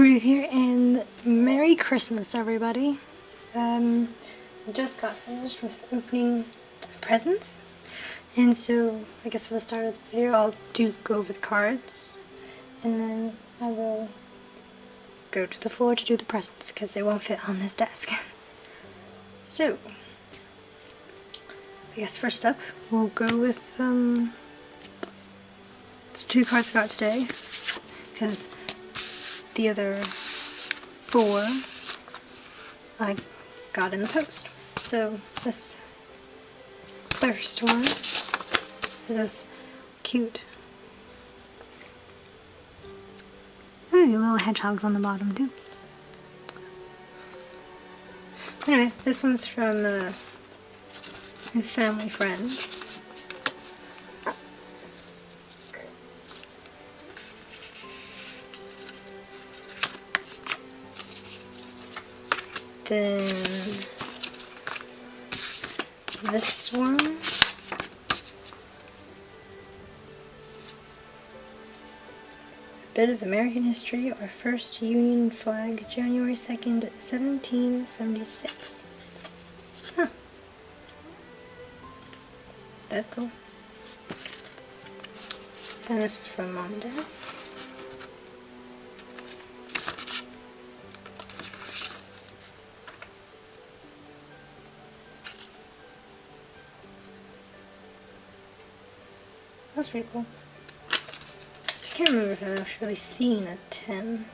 Ruth here, and Merry Christmas, everybody. Um, I just got finished with opening presents, and so I guess for the start of the video, I'll do go over the cards, and then I will go to the floor to do the presents because they won't fit on this desk. So, I guess first up, we'll go with um, the two cards I got today, because the other four I got in the post. So this first one is this cute Ooh, little hedgehogs on the bottom too. Anyway, this one's from uh, a family friend. Then this one. A bit of American history, our first Union flag, January 2nd, 1776. Huh. That's cool. And this is from Mom and Dad. That's pretty cool. I can't remember if I've actually seen a 10.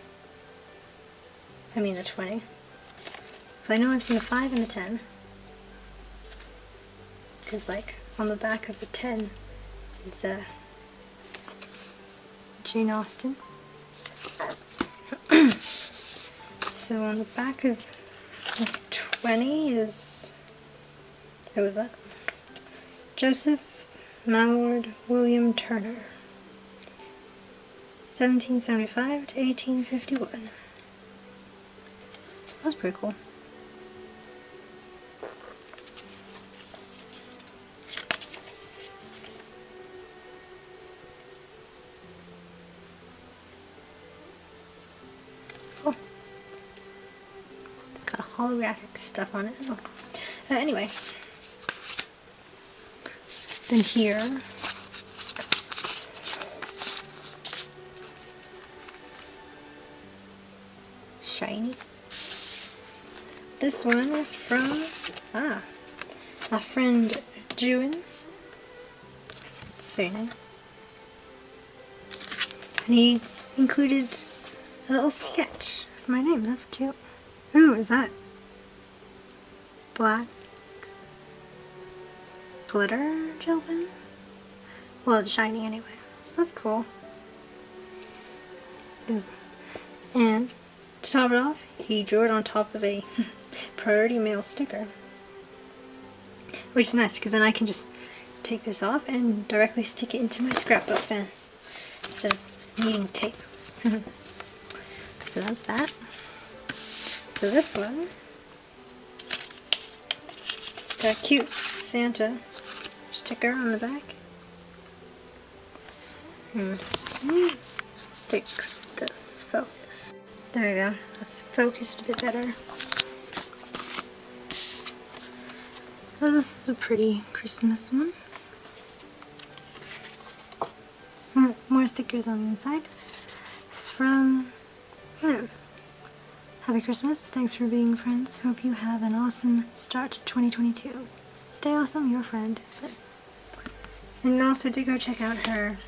I mean a 20. Because I know I've seen a 5 and a 10. Because like on the back of the 10 is uh, Jane Austen. so on the back of the 20 is, who was that? Joseph Mallord William Turner, 1775 to 1851. That's pretty cool. Cool. It's got holographic stuff on it as well. Uh, anyway, then here? Shiny. This one is from ah my friend Jewin it's very nice. And he included a little sketch of my name. That's cute. Ooh is that black glitter gelatin? Well, it's shiny anyway, so that's cool. And to top it off, he drew it on top of a priority mail sticker. Which is nice because then I can just take this off and directly stick it into my scrapbook then. Instead of needing tape. so that's that. So this one, it's got cute Santa sticker on the back. And hmm. fix this focus. There we go. That's focused a bit better. Oh, this is a pretty Christmas one. More stickers on the inside. It's from him. Happy Christmas. Thanks for being friends. Hope you have an awesome start to 2022. Stay awesome, your friend. And also do go check out her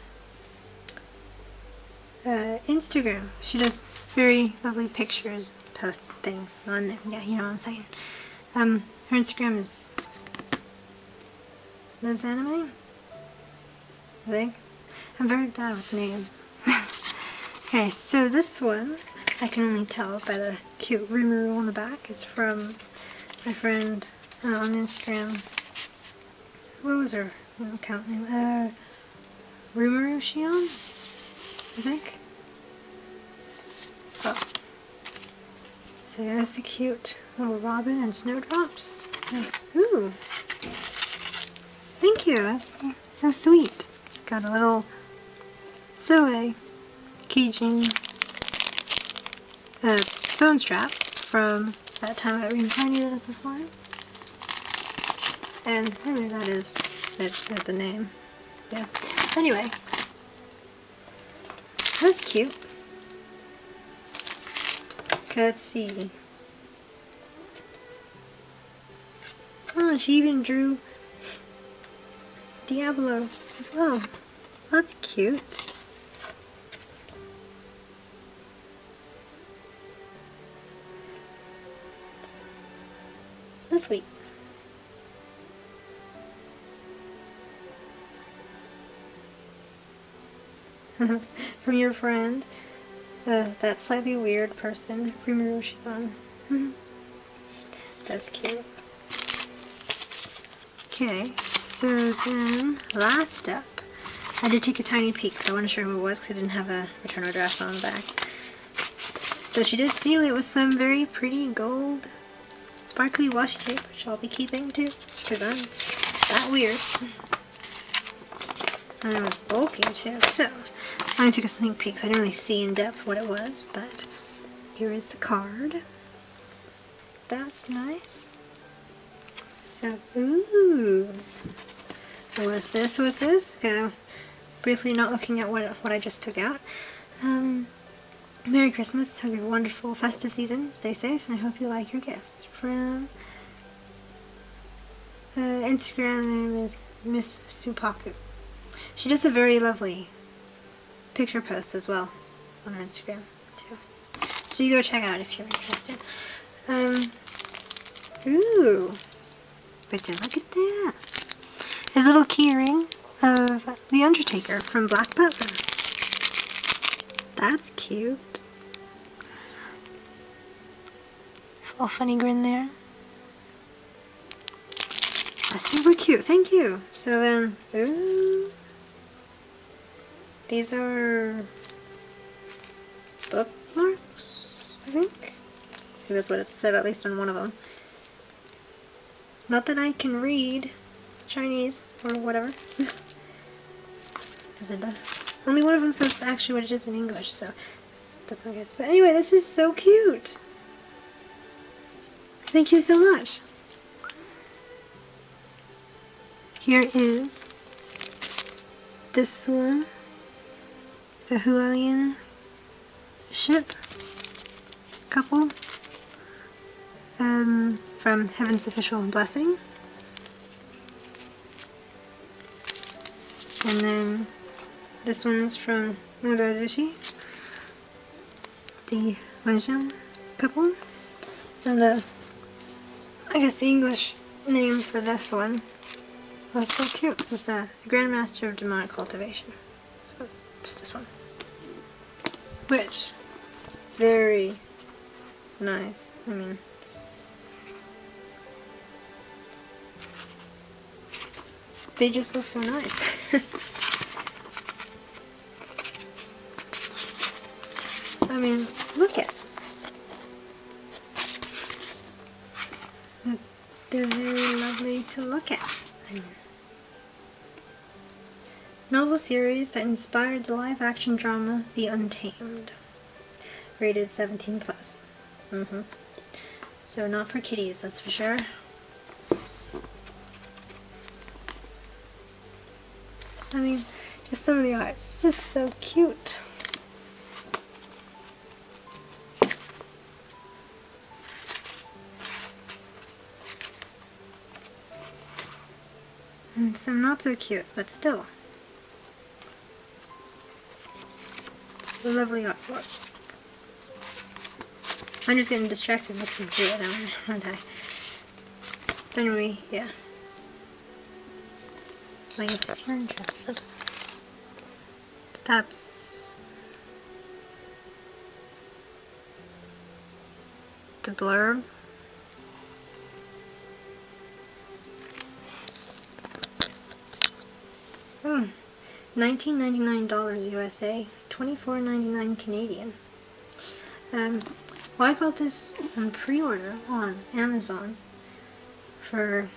uh, Instagram. She does very lovely pictures, posts things on there. Yeah, you know what I'm saying. Um, her Instagram is Lives Anime. I think. I'm very bad with names. okay, so this one, I can only tell by the cute Rimuru on the back, is from my friend uh, on Instagram. What was her account name. Uh, Rimuru Shion? I think. Oh. So there's a cute little robin and snowdrops. Ooh. Thank you. That's so sweet. It's got a little Soe Kijin a phone strap from that time I reincarnated as a slime. And really that is it, the name. Yeah. Anyway. That's cute. Let's see. Oh, she even drew Diablo as well. That's cute. That's sweet. From your friend, uh, that slightly weird person, Shiban. That's cute. Okay, so then, last up, I did take a tiny peek. Because I to show who it was because I didn't have a return address on the back. So she did seal it with some very pretty gold sparkly washi tape, which I'll be keeping too, because I'm that weird. And it was bulky too, so I took a sneak peek, so I didn't really see in depth what it was, but here is the card. That's nice. So, ooh. What's this? What's this? Go briefly not looking at what, what I just took out. Um, Merry Christmas. Hope you have a wonderful festive season. Stay safe, and I hope you like your gifts. From uh, Instagram name is Miss Supaku. She does a very lovely picture posts as well on Instagram too. So you go check out if you're interested. Um, ooh, but you look at that. His little keyring of The Undertaker from Black Butler. That's cute. Little funny grin there. That's super cute. Thank you. So then, ooh, these are bookmarks, I think. I think that's what it said, at least on one of them. Not that I can read Chinese or whatever. Because it does. Only one of them says actually what it is in English, so that's not good. But anyway, this is so cute. Thank you so much. Here is this one, the Hualian ship couple um, from Heaven's Official Blessing. And then this one is from Mo Dao Zu Shi, the Mahjong couple. And the I guess the English name for this one. That's so cute. It's a Grandmaster of Demonic Cultivation. Which is very nice. I mean, they just look so nice. I mean, look at They're very lovely to look at. Novel series that inspired the live-action drama The Untamed. Rated 17 plus. Mm -hmm. So not for kiddies, that's for sure. I mean, just some of the art. It's just so cute. And some not so cute, but still. Lovely artwork. I'm just getting distracted looking through it, aren't I? Anyway, yeah. Like if you're interested. That's the blurb. Hmm. $19.99 USA, $24.99 Canadian. Um, well, I got this on pre-order on Amazon for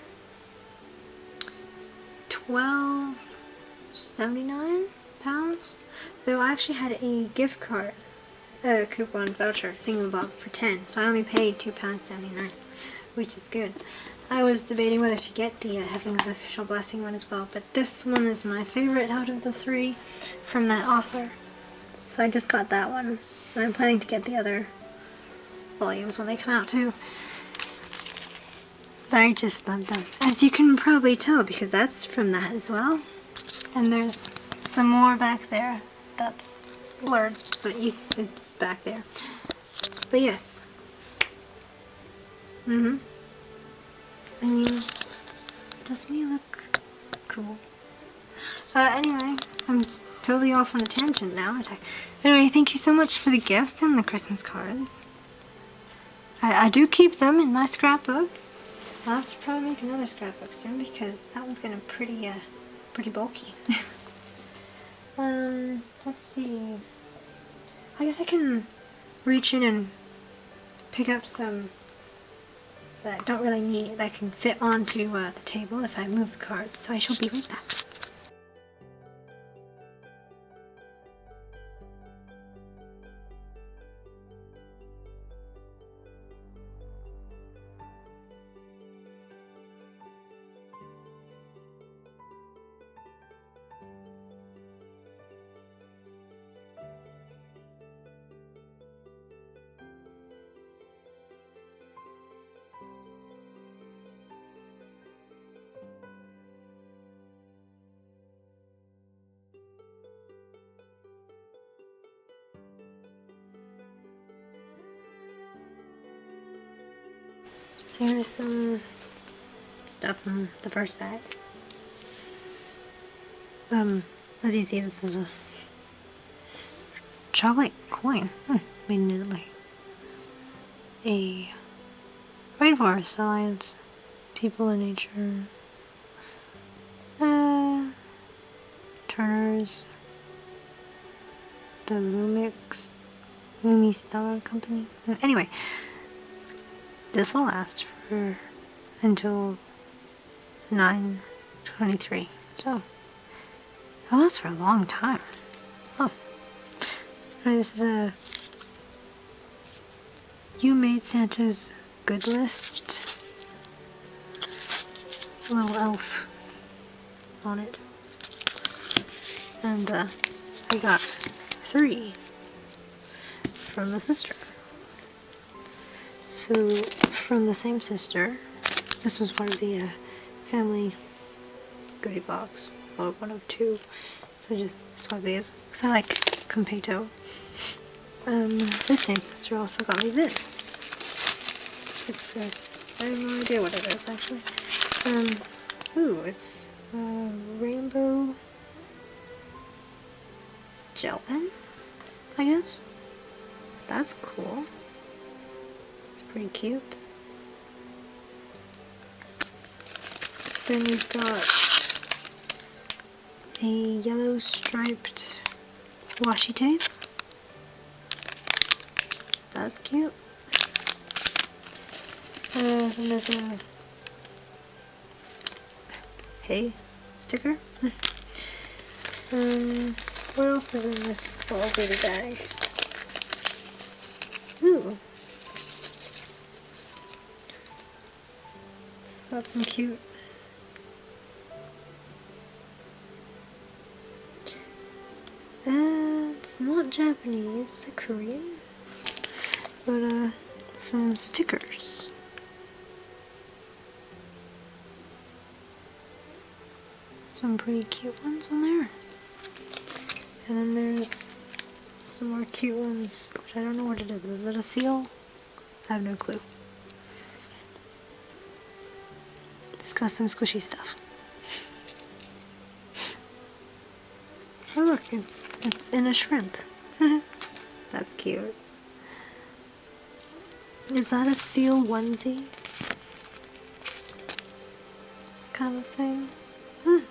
$12.79 pounds. Though I actually had a gift card a coupon voucher thingamabob for 10 so I only paid £2.79 which is good. I was debating whether to get the uh, Heaven's Official Blessing one as well, but this one is my favorite out of the three from that author. So I just got that one, and I'm planning to get the other volumes when they come out too. I just love them. As you can probably tell, because that's from that as well. And there's some more back there that's blurred, but you, it's back there. But yes. Mm-hmm. I mean, doesn't he look cool? Uh, anyway, I'm totally off on a tangent now. Anyway, thank you so much for the gifts and the Christmas cards. I, I do keep them in my scrapbook. I'll have to probably make another scrapbook soon because that one's getting pretty, uh, pretty bulky. um, let's see. I guess I can reach in and pick up some that I don't really need, that can fit onto uh, the table if I move the cards. So I shall be right back. So here's some stuff from the first bag. Um, as you see, this is a chocolate coin. Hmm, made. A Rainforest Alliance, People in Nature, uh, Turner's, the Lumix, Lumi Company. Anyway, this will last for until 9.23. So, it lasts for a long time. Oh. Right, this is a You Made Santa's Good List. A little elf on it. And uh, I got three from the sister. So, from the same sister, this was part of the uh, family goodie box. Well, one of two. So just swap these. Because I like Competo. Um, this same sister also got me this. It's, uh, I have no idea what it is, actually. Um, ooh, it's, uh, rainbow gel pen, I guess. That's cool pretty cute. Then we've got a yellow striped washi tape. That's cute. Uh, and there's a hey sticker. um, what else is in this little bitty bag? Got some cute That's not Japanese, it's Korean. But uh some stickers. Some pretty cute ones on there. And then there's some more cute ones, which I don't know what it is. Is it a seal? I have no clue. Got some squishy stuff. Oh look, it's it's in a shrimp. That's cute. Is that a seal onesie? Kind of thing? Huh.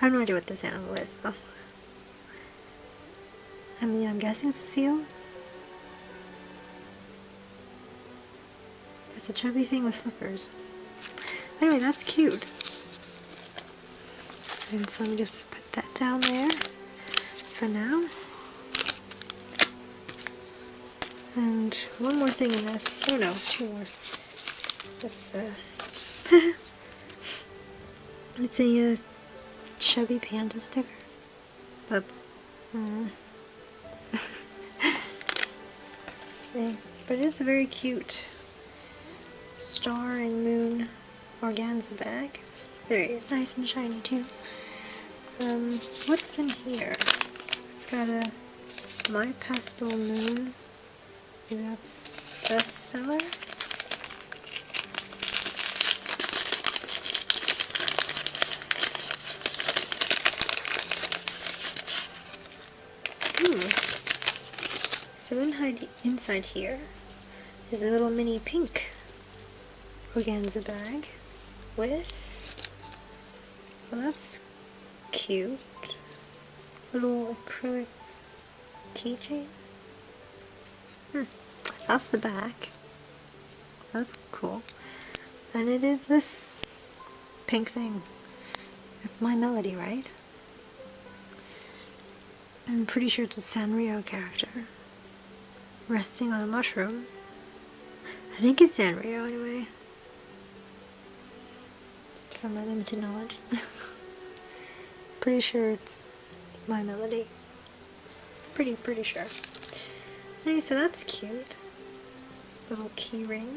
I have no idea what this animal is though. I mean, I'm guessing it's a seal. It's a chubby thing with flippers. Anyway, that's cute. And so I'm just put that down there for now. And one more thing in this. Oh no, two more. This, uh, it's a uh, chubby panda sticker. That's, uh. But it is a very cute star and moon organza bag. Very nice and shiny too. Um, what's in here? It's got a My Pastel Moon. Maybe that's bestseller. Hmm. So inside here is a little mini pink organza bag with, well that's cute, little acrylic keychain. Hmm. That's the back. That's cool. And it is this pink thing. It's my melody, right? I'm pretty sure it's a Sanrio character. Resting on a mushroom. I think it's Sanrio anyway. From my limited knowledge. pretty sure it's my melody. Pretty, pretty sure. Okay, so that's cute. Little key ring.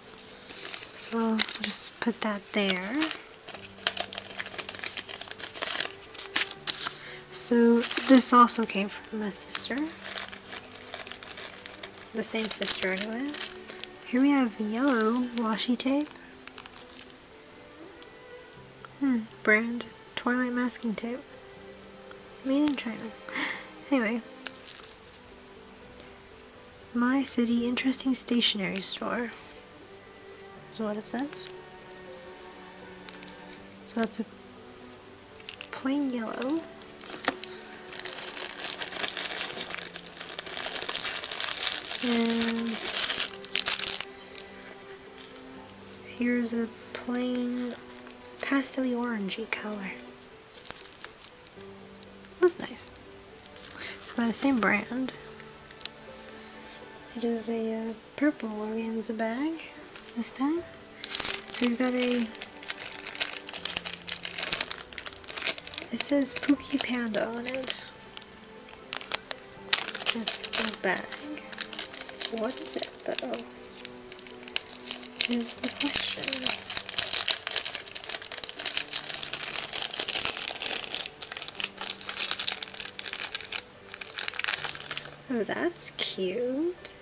So I'll just put that there. So this also came from my sister. The same sister anyway. Here we have yellow washi tape. Hmm, brand Twilight masking tape. Made in China. Anyway. My City Interesting Stationery Store is what it says. So that's a plain yellow. And here's a plain pastel orangey color. That's nice. It's by the same brand. It is a uh, purple organza bag this time. So we've got a it says Pookie Panda on it. That's the bag. What is it though? Is the question. Oh, that's cute.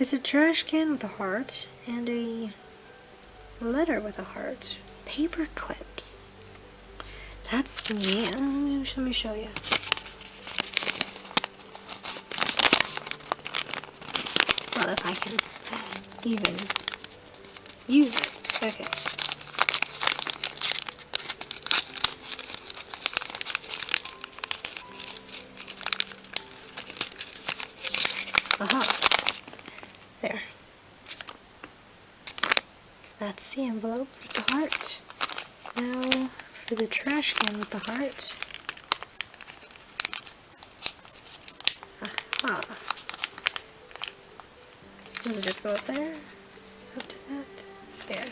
It's a trash can with a heart and a letter with a heart. Paper clips. That's neat. Let me show you. Well, if I can even use it. Okay. Aha. There. That's the envelope with the heart. Now for the trash can with the heart. Aha. Does it just go up there? Up to that? There.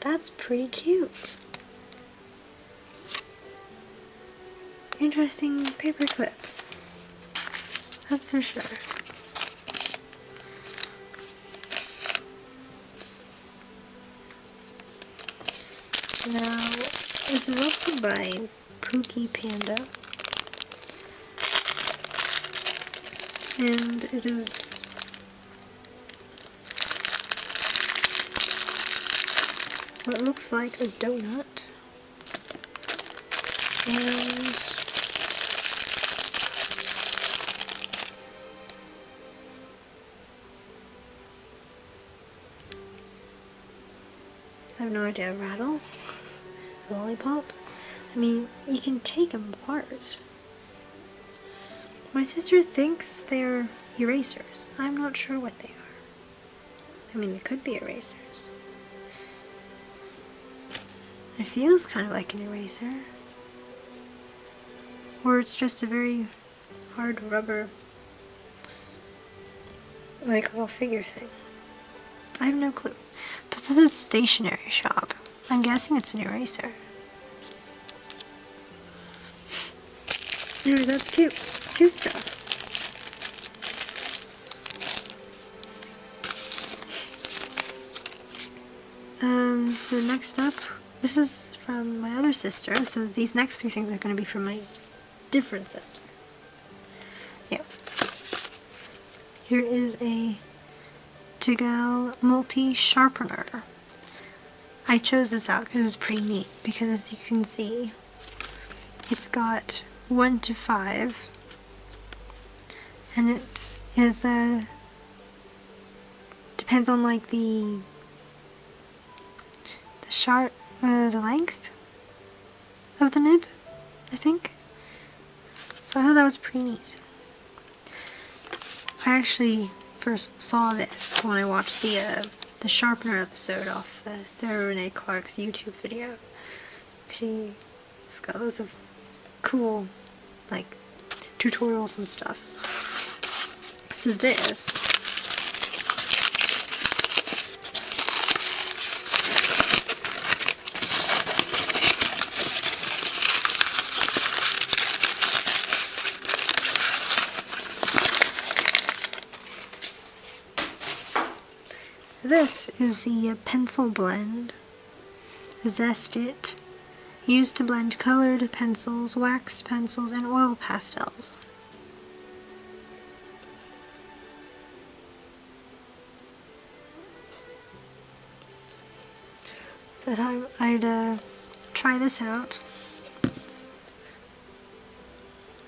That's pretty cute. Interesting paper clips. That's for sure. Now, this is also by Pookie Panda. And it is what looks like a donut. Idea, rattle? lollipop? I mean, you can take them apart. My sister thinks they're erasers. I'm not sure what they are. I mean, they could be erasers. It feels kind of like an eraser. Or it's just a very hard rubber like little figure thing. I have no clue. This is a stationery shop. I'm guessing it's an eraser. Anyway, that's cute. Cute stuff. Um, so next up, this is from my other sister. So these next three things are going to be from my different sister. Yeah. Here is a T'gaal multi-sharpener. I chose this out because it's pretty neat because as you can see, it's got 1 to 5 and it is a depends on like the the sharp uh, the length of the nib I think so I thought that was pretty neat I actually first saw this when I watched the uh, the sharpener episode off uh, Sarah Renae Clark's YouTube video. She's got loads of cool like tutorials and stuff. So this This is the pencil blend. Zest It. Used to blend colored pencils, wax pencils, and oil pastels. So I thought I'd uh, try this out.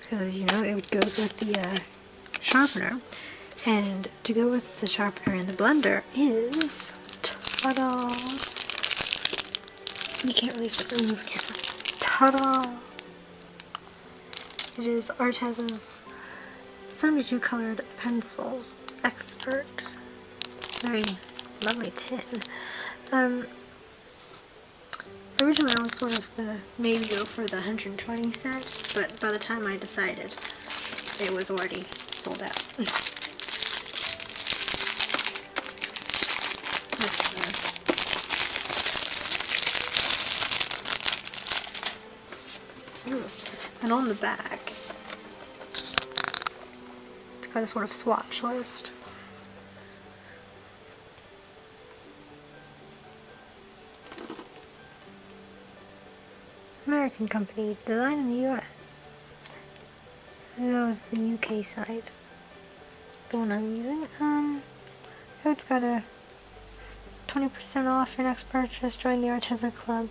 Because, you know, it goes with the uh, sharpener. And to go with the sharpener and the blender is, ta-da! You can't really see the move camera. Ta-da! It is Arteza's 72 colored pencils expert. Very lovely tin. Um, originally I was sort of gonna maybe go for the 120 set, but by the time I decided, it was already sold out. And on the back, it's got a sort of swatch list. American company, designed in the US. That was the UK site. The one I'm using. Um, it's got a 20% off your next purchase. Join the Arteza Club.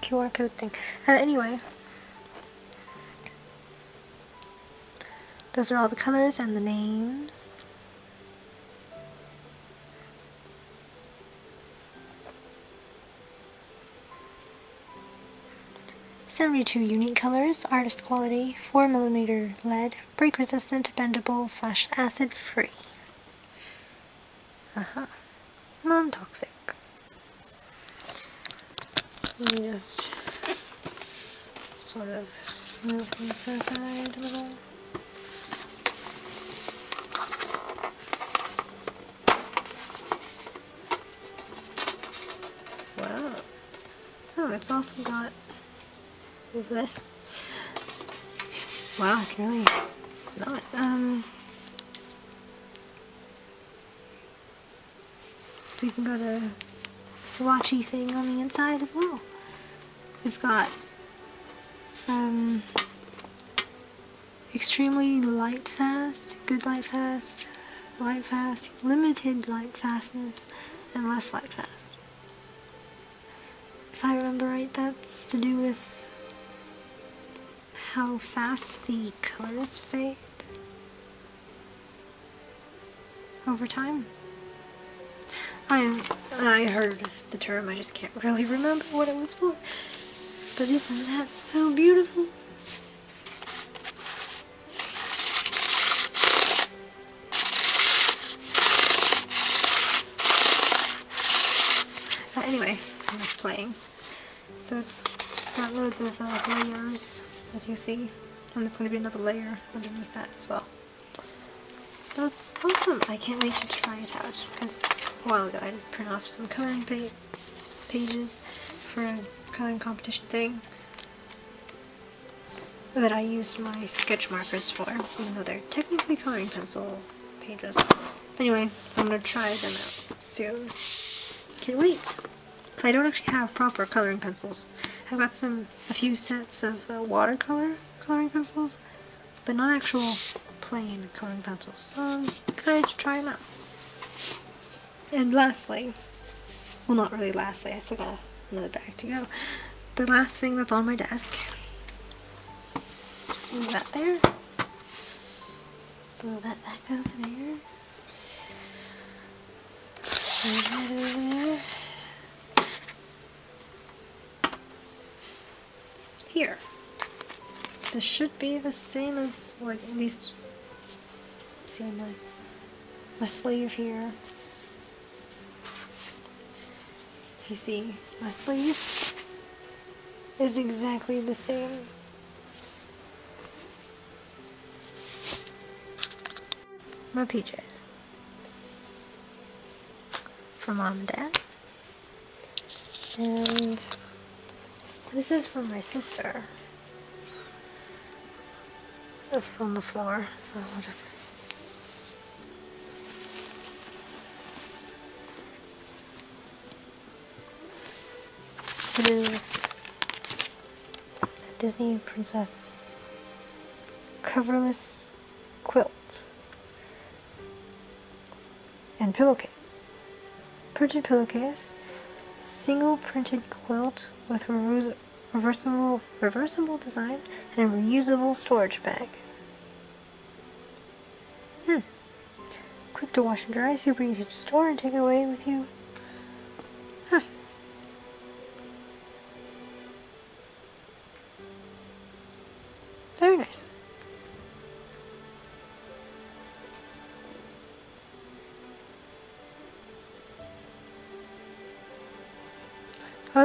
QR code thing. Uh, anyway. Those are all the colors and the names. Seventy-two unique colors, artist quality, four millimeter lead, break resistant, bendable slash acid free. Uh-huh. Non-toxic. Let me just sort of move this aside a little. Wow. Oh, it's also got this. Wow, I can really smell it. Um, so you can go to swatchy thing on the inside as well. It's got um, extremely light fast, good light fast, light fast, limited light fastness, and less light fast. If I remember right, that's to do with how fast the colors fade over time. I I heard the term, I just can't really remember what it was for. But isn't that so beautiful? Uh, anyway, I'm playing. So it's, it's got loads of uh, layers as you see. And there's going to be another layer underneath that as well. That's awesome. I can't wait to try it out because a while ago I did print off some coloring pa pages for a coloring competition thing that I used my sketch markers for, even though they're technically coloring pencil pages. Anyway, so I'm going to try them out soon. Can't wait! I don't actually have proper coloring pencils. I've got some, a few sets of uh, watercolor coloring pencils, but not actual plain coloring pencils. So I'm excited to try them out. And lastly, well not really lastly, I still got another bag to go, but last thing that's on my desk, just move that there, move that back over there, that over there, here. This should be the same as, like, at least, see my, my sleeve here. If you see, my sleeve is exactly the same. My PJs. For mom and dad. And this is from my sister. It's on the floor, so I'll just is a Disney Princess coverless quilt and pillowcase. Printed pillowcase, single printed quilt with reversible reversible design and a reusable storage bag. Hmm. Quick to wash and dry, super easy to store and take away with you.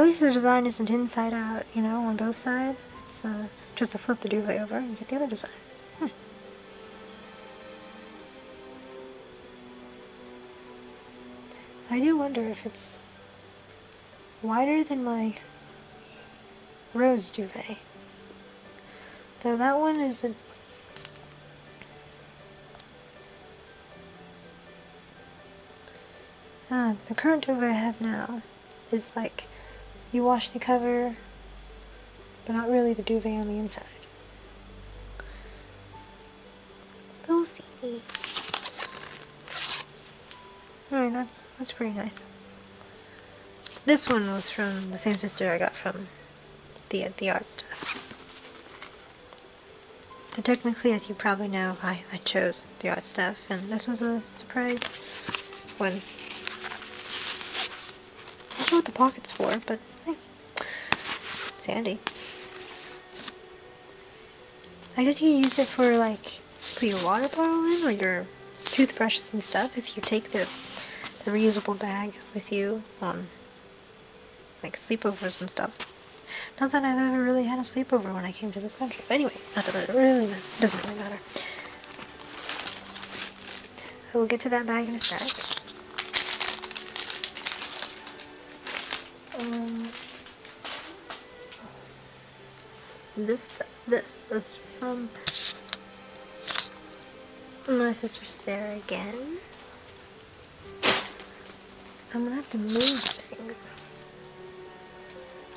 Least the design isn't inside out, you know, on both sides. It's uh, just to flip the duvet over and get the other design. Hmm. I do wonder if it's wider than my rose duvet. Though that one is a Ah, the current duvet I have now is like you wash the cover, but not really the duvet on the inside. We'll see. Alright, that's that's pretty nice. This one was from the same sister I got from the the art stuff. And technically, as you probably know, I, I chose the art stuff, and this was a surprise one. I don't know what the pocket's for, but hey, handy. I guess you can use it for like put your water bottle in or your toothbrushes and stuff if you take the, the reusable bag with you on like sleepovers and stuff. Not that I've ever really had a sleepover when I came to this country. But anyway, not that it really doesn't really matter. I will get to that bag in a sec. This this is from my sister Sarah again. I'm gonna have to move things.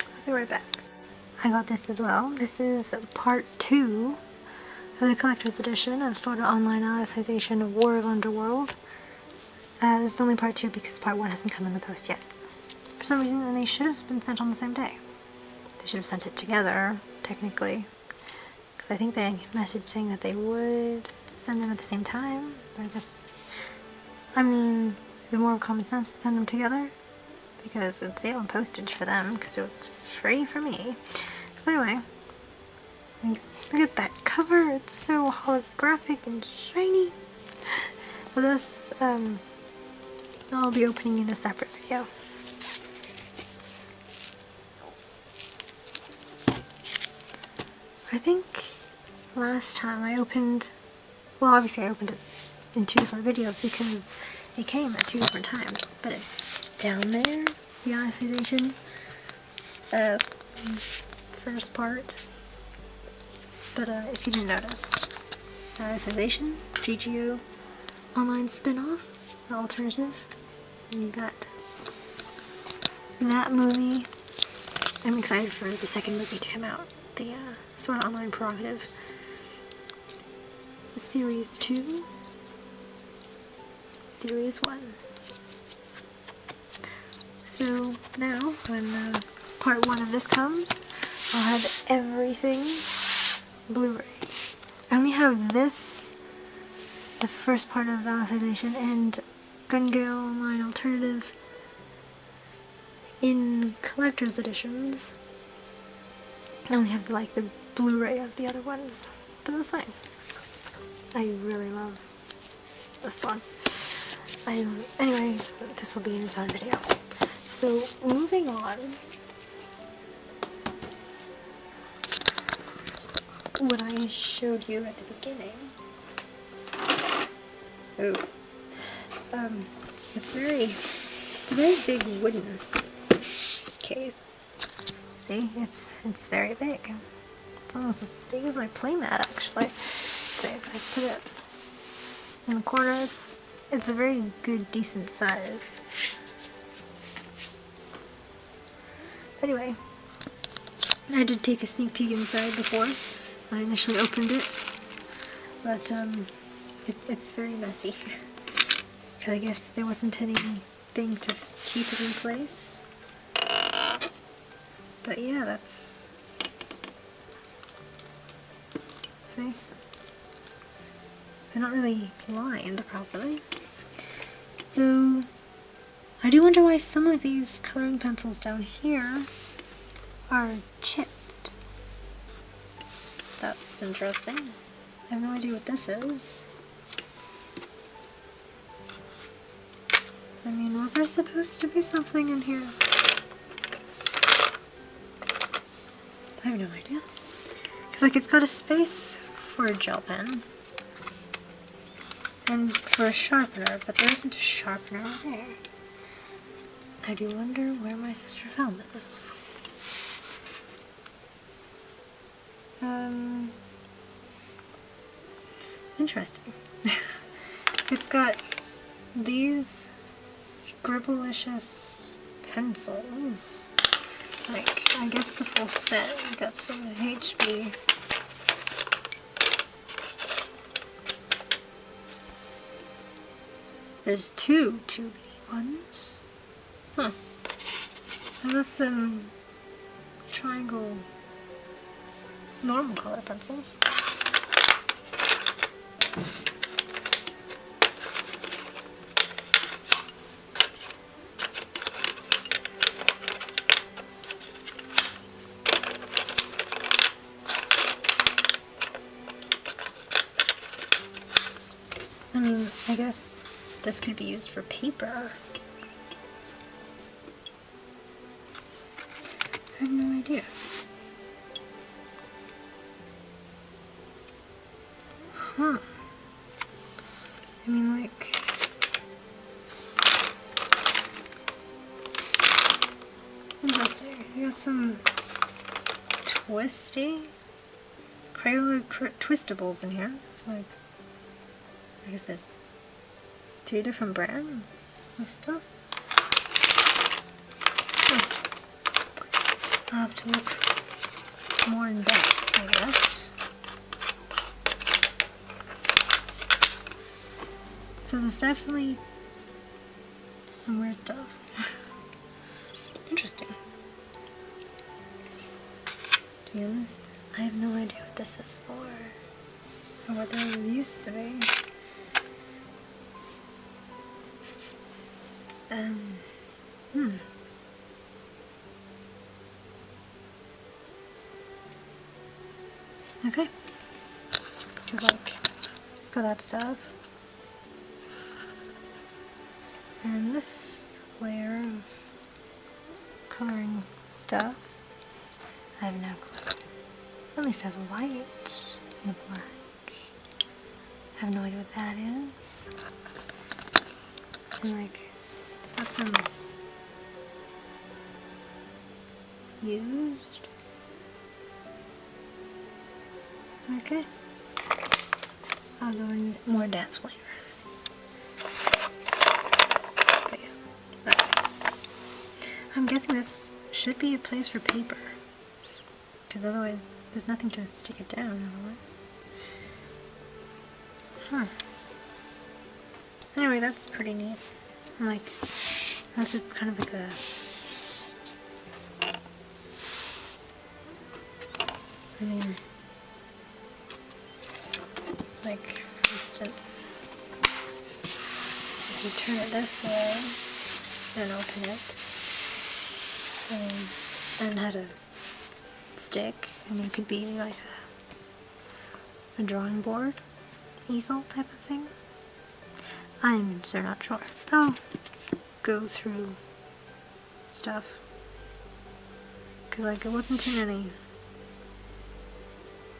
I'll be right back. I got this as well. This is part two of the collector's edition of Sword Art Online Alicization of War of Underworld. Uh, this is only part two because part one hasn't come in the post yet. For some reason, they should have been sent on the same day. They should have sent it together, technically. Because I think they messaged saying that they would send them at the same time. But I guess, I mean, it'd be more of common sense to send them together because it would save on postage for them because it was free for me. But anyway, look at that cover. It's so holographic and shiny. But this, um, I'll be opening in a separate video. I think last time I opened, well obviously I opened it in two different videos because it came at two different times, but it's down there, the Alicization, uh, first part. But uh, if you didn't notice, Alicization, GGO, online spin-off, the alternative, and you got that movie. I'm excited for the second movie to come out, the uh, Sword Online Progressive Series 2, Series 1. So now, when uh, part 1 of this comes, I'll have everything Blu-ray. I only have this, the first part of Alicization, and Gun Gale Online Alternative in collector's editions. I only have like the Blu-ray of the other ones, but that's fine. I really love this one. I, anyway, this will be in its own video. So, moving on. What I showed you at the beginning. Oh. Um, it's very, very big wooden case. See, it's it's very big. It's almost as big as my playmat actually. See if I put it in the corners. It's a very good, decent size. Anyway, I did take a sneak peek inside before I initially opened it, but um, it, it's very messy. Because I guess there wasn't anything to keep it in place. But yeah, that's... See? They're not really lined properly. Though, I do wonder why some of these coloring pencils down here are chipped. That's interesting. I have no idea what this is. I mean, was there supposed to be something in here? I have no idea. Because, like, it's got a space for a gel pen. And for a sharpener, but there isn't a sharpener there. I do wonder where my sister found this. Um, interesting. it's got these scribblicious pencils. Like, I guess the full set. We got some HB. There's two 2B ones. Huh. I got some triangle normal color pencils. I guess this could be used for paper. I have no idea. Huh. I mean, like... Interesting. You got some twisty, Crayola twistables in here. It's like, I guess there's two different brands of stuff. Hmm. I'll have to look more in depth, I guess. So there's definitely some weird stuff. Interesting. To be honest, I have no idea what this is for. Or what they used to be. Okay. Because, like, it's got that stuff. Okay. I'll go in more depth later. But yeah, that's. I'm guessing this should be a place for paper. Because otherwise, there's nothing to stick it down otherwise. Huh. Anyway, that's pretty neat. I'm like, unless it's kind of like a I mean, like, for instance, if you turn it this way, then open it, um, and then had a stick, and it could be like a, a drawing board, easel type of thing. I'm so not sure, but I'll go through stuff. Because, like, it wasn't in any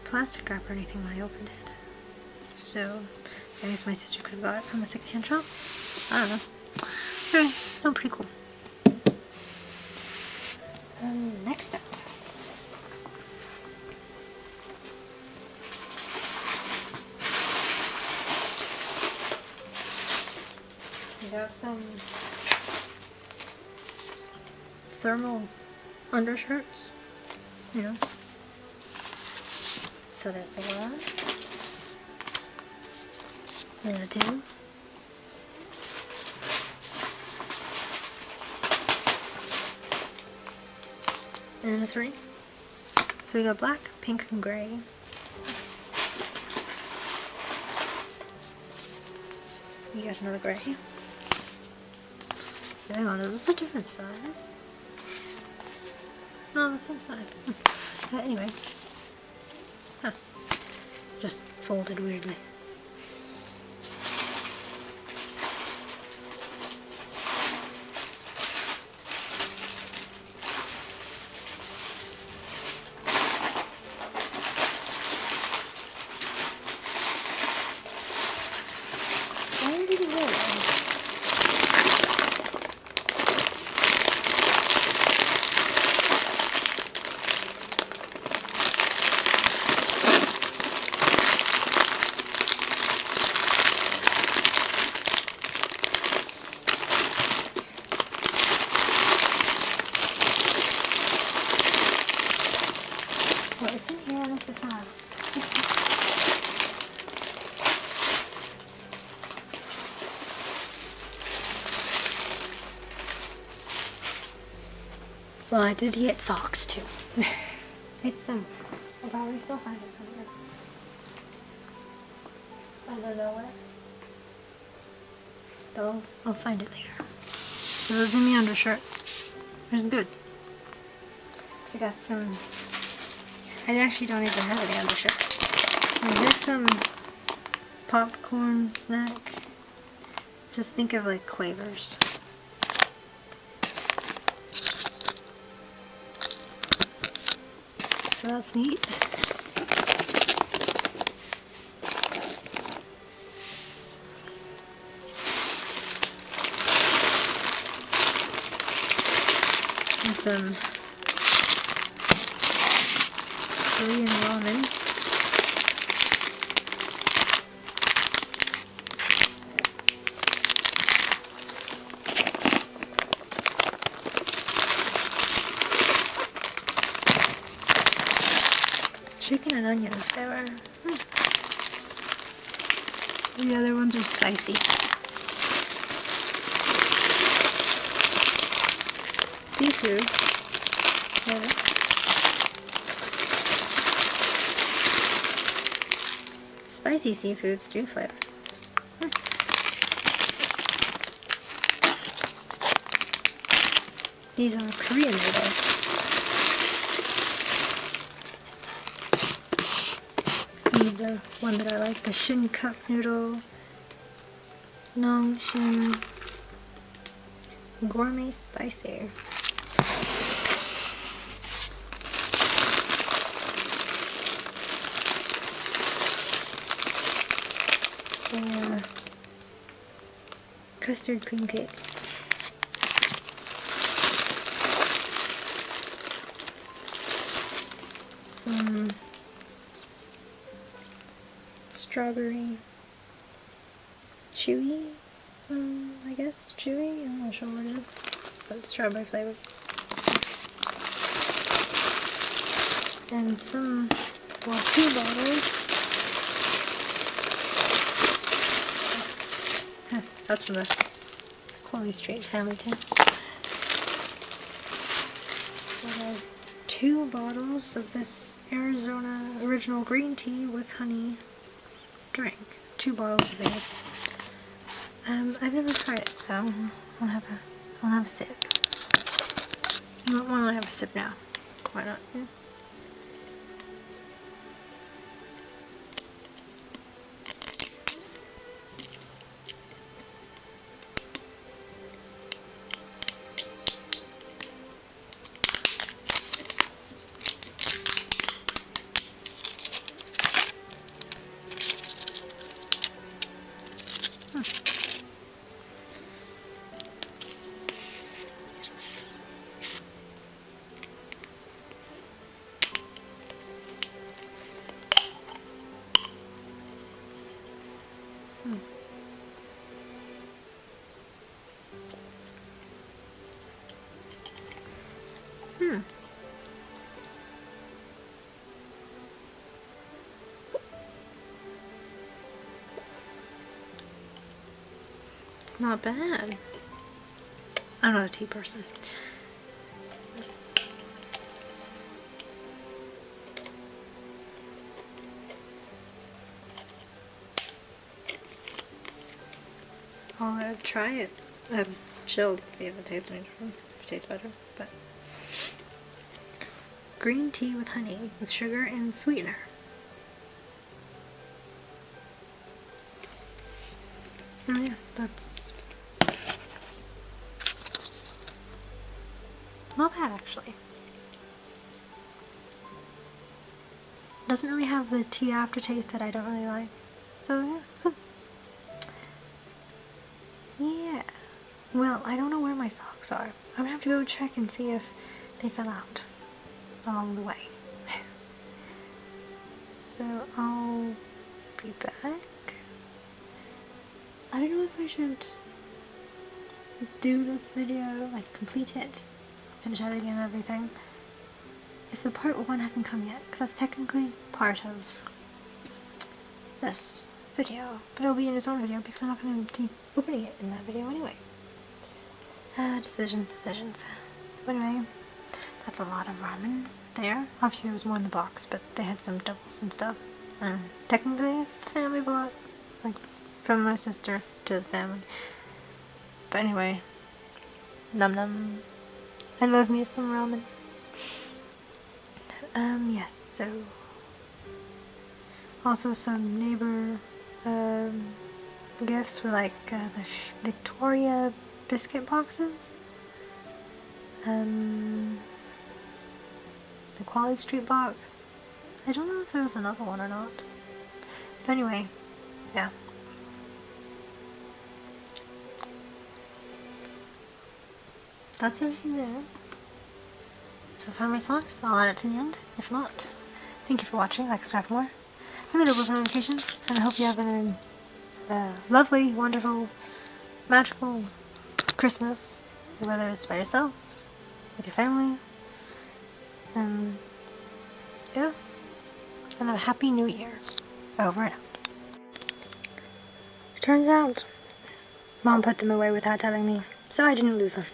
plastic wrap or anything when I opened it. So, I guess my sister could have got it from a secondhand shop. I don't know. Anyway, still pretty cool. Um, next up. We got some thermal undershirts, you know. So that's a one. A two. And a three. So we got black, pink, and gray. You got another gray. Hang on, is this a different size? No, the same size. Uh, anyway. Huh. Just folded weirdly. Where did it go? Well, it's in here unless it's not. Well, I did get socks too. it's um, some. I'll probably still find it somewhere. I don't know where. But I'll, I'll find it later. So those are my undershirts. It's good. I got some. I actually don't even have any undershirts. And here's some popcorn snack. Just think of like quavers. So that's neat. And some Korean ramen. And onions, they were. hmm. The other ones are spicy. Seafood. Yeah. Spicy seafoods do flavor. Hmm. These are Korean noodles. the one that I like, the shin cup noodle. Nong Shin Gourmet Spice Air. and custard cream cake. Strawberry chewy, um, I guess, chewy, I'm not sure what it is, but strawberry flavored. And some, well, two bottles. That's from the Quality Street family tin. two bottles of this Arizona original green tea with honey. Bottles of these. Um, I've never tried it, so I'll have a I'll have a sip. Why don't I have a sip now? Why not? Yeah. It's not bad. I'm not a tea person. I'll try it um, chilled, see if it tastes different, if it tastes better, but green tea with honey with sugar and sweetener. That's not bad actually. Doesn't really have the tea aftertaste that I don't really like, so yeah, it's good. Yeah. Well, I don't know where my socks are. I'm gonna have to go check and see if they fell out along the way. so I'll be back. I don't know if I should do this video, like complete it, finish editing and everything. If the part one hasn't come yet, because that's technically part of this video, but it'll be in its own video because I'm not going to be opening it in that video anyway. Uh, decisions, decisions. But anyway, that's a lot of ramen there. Obviously there was more in the box, but they had some doubles and stuff. Technically it's the family bought, like from my sister to the family. But anyway, num num. I love me some ramen. Um, yes, so also some neighbor um, gifts were like uh, the Victoria biscuit boxes. Um, the Quality Street box. I don't know if there was another one or not. But anyway, yeah. That's everything there. If I find my socks, I'll add it to the end. If not, thank you for watching. Like, subscribe for more for notifications. And I hope you have a uh, lovely, wonderful, magical Christmas, whether it's by yourself, with your family, and yeah, and a happy new year. Over and out. Turns out, Mom put them away without telling me, so I didn't lose them.